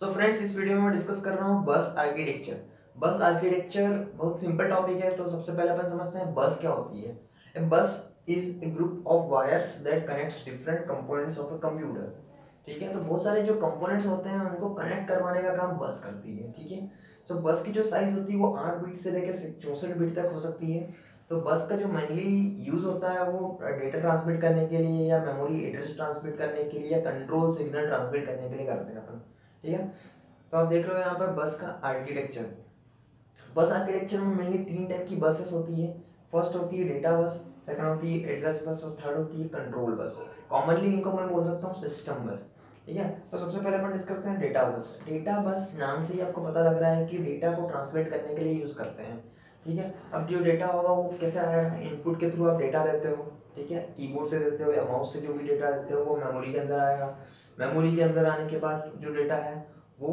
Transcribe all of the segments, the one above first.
So friends इस video में मैं डिस्कस कर रहा हूँ बस आर्किटेक्चर बस आर्किटेक्चर बहुत सिंपल टॉपिक है तो सबसे पहले अपन समझते हैं बस क्या होती है. Bus is a group of wires that connects different components of a computer ठीक है? तो बहुत सारे जो कंपोनेंट्स होते हैं, उनको कनेक्ट करवाने का काम बस करती है. ठीक है? तो बस की जो साइज़ होती है, वो आठ बीट से लेकर चौंसठ बीट तक हो सकती है. तो बस का जो मेनली यूज़ होता है, वो डेटा ट्रांसमिट करने के लिए या मेमोरी एड्रेस ट्रांसमिट करने के लिए या कंट्रोल सिग्नल ट्रांसमिट करने के लिए करते हैं अपन. ठीक है? तो आप देख रहे हो यहाँ पर बस का आर्किटेक्चर बस आर्किटेक्चर में मेनली तीन टाइप की बसेस होती है। फ़र्स्ट होती है डेटा बस सेकंड होती है एड्रेस बस और थर्ड होती है कंट्रोल बस कॉमनली इनको मैं बोल सकता हूँ सिस्टम बस ठीक है? तो सबसे पहले अपन डिस्कस करते हैं डेटा बस डेटा बस नाम से ही आपको पता लग रहा है कि डेटा को ट्रांसमिट करने के लिए यूज़ करते हैं। ठीक है? अब जो डेटा होगा वो कैसे आएगा इनपुट के थ्रू आप डेटा देते हो। ठीक है? कीबोर्ड से देते हो या माउस से जो भी डेटा देते हो, वो मेमोरी के अंदर आएगा। मेमोरी के अंदर आने के बाद जो डेटा है, वो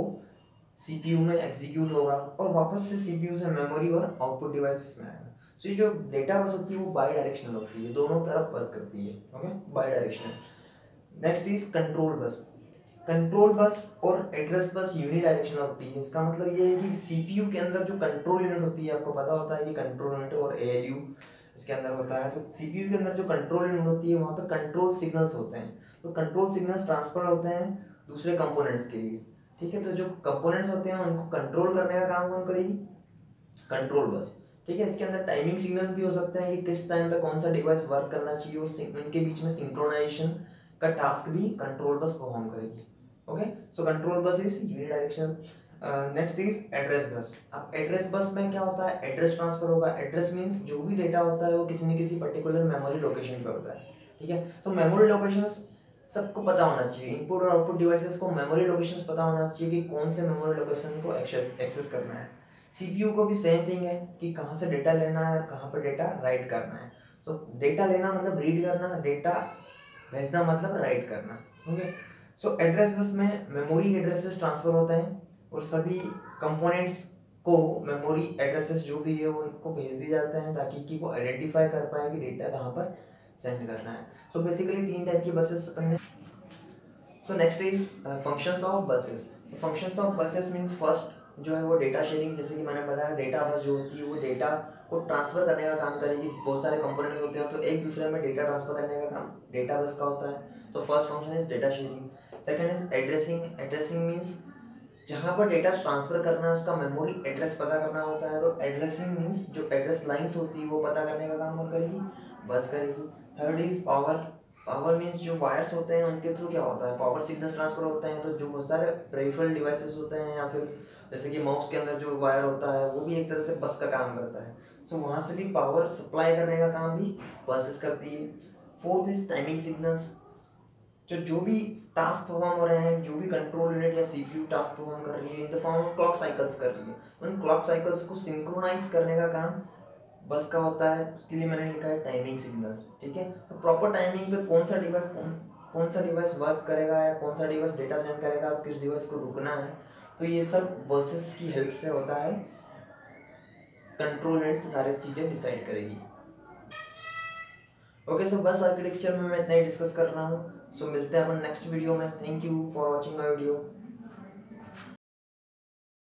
सीपीयू में एग्जीक्यूट होगा और वापस से सीपीयू से मेमोरी और आउटपुट डिवाइसेस में आएगा। सो ये जो डेटा बस होती है, वो बाई डायरेक्शनल होती है। दोनों तरफ़ वर्क करती है okay bidirectional next is control bus control bus और एड्रेस बस यूनि डायरेक्शनल होती है। इसका मतलब ये है कि सीपीयू के अंदर जो कंट्रोल यूनिट होती है, आपको पता होता है कि कंट्रोल यूनिट और एएलयू इसके अंदर होता है। तो सीपीयू के अंदर जो कंट्रोल यूनिट होती है, वहाँ पे कंट्रोल सिग्नल्स होते हैं। तो कंट्रोल सिग्नल्स ट्रांसफ़र होते हैं दूसरे कंपोनेंट्स के लिए। ठीक है तो जो कंपोनेंट्स होते हैं, उनको कंट्रोल करने का काम कौन करेगी? Control bus. ठीक है, इसके अंदर टाइमिंग सिग्नल्स भी हो सकते हैं कि किस टाइम पे कौन सा डिवाइस वर्क करना चाहिए। वो उनके बीच में सिंक्रोनाइजेशन का टास्क भी कंट्रोल बस परफॉर्म करेगी। Okay so control bus is unidirectional next is address bus अब एड्रेस बस में क्या होता है? एड्रेस ट्रांसफ़र होगा। एड्रेस मीन्स जो भी डेटा होता है वो किसी न किसी पर्टिकुलर मेमोरी लोकेशन पे होता है। ठीक है? तो मेमोरी लोकेशन सबको पता होना चाहिए। इनपुट और आउटपुट डिवाइसेस को मेमोरी लोकेशन पता होना चाहिए कि कौन से मेमोरी लोकेशन को एक्सेस करना है। सीपीयू को भी सेम थिंग है कि कहाँ से डेटा लेना है और कहाँ पर डेटा राइट करना है। सो so, डेटा लेना मतलब रीड करना डेटा भेजना मतलब राइट करना। ओके सो एड्रेस बस में मेमोरी एड्रेसेस ट्रांसफ़र होते हैं। और सभी कंपोनेंट्स को मेमोरी एड्रेसेस जो भी है, उनको भेज दिए जाते हैं ताकि कि वो आइडेंटिफाई कर पाए कि डेटा कहाँ पर सेंड करना है। सो बेसिकली तीन टाइप की buses so next is functions of buses functions of buses means first जो है वो डेटा शेयरिंग जैसे कि मैंने बताया डेटा बस जो होती है वो डेटा को ट्रांसफ़र करने का काम करेगी। बहुत सारे कंपोनेंट्स होते हैं तो एक दूसरे में डेटा ट्रांसफ़र करने का काम डेटा बस का होता है। तो first function is data sharing second is addressing addressing means जहाँ पर डेटा ट्रांसफ़र करना है, उसका मेमोरी एड्रेस पता करना होता है तो एड्रेसिंग मीन्स जो एड्रेस लाइंस होती है, वो पता करने का काम कौन करेगी, बस करेगी। Third is power power means जो वायर्स होते हैं, उनके थ्रू क्या होता है? पावर सिग्नल्स ट्रांसफ़र होते हैं तो जो बहुत सारे प्रेफरल डिवाइसेस होते हैं, या फिर जैसे कि माउस के अंदर जो वायर होता है, वो भी एक तरह से बस का काम करता है। सो वहाँ से भी पावर सप्लाई करने का काम भी बसेस करती है। फोर्थ इज़ टाइमिंग सिग्नल्स जो जो भी टास्क परफॉर्म हो रहे हैं, जो भी कंट्रोल यूनिट या सीपीयू टास्क परफॉर्म कर रही है in the form of clock cycles कर रही है। उन क्लॉक साइकिल्स को सिंक्रोनाइज करने का काम बस का होता है, उसके लिए मैंने लिखा है टाइमिंग सिग्नल्स ठीक है? तो प्रॉपर टाइमिंग पे कौन सा डिवाइस कौन कौन सा डिवाइस वर्क करेगा या कौन सा डिवाइस डेटा सेंड करेगा, आप किस डिवाइस को रुकना है तो ये सब बसेस की हेल्प से होता है। कंट्रोल नेट सारी चीज़ें डिसाइड करेगी। ओके सो बस आर्किटेक्चर में मैं इतना ही डिस्कस कर रहा हूँ। सो मिलते हैं अपन नेक्स्ट वीडियो में। Thank you for watching my video